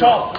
Tchau.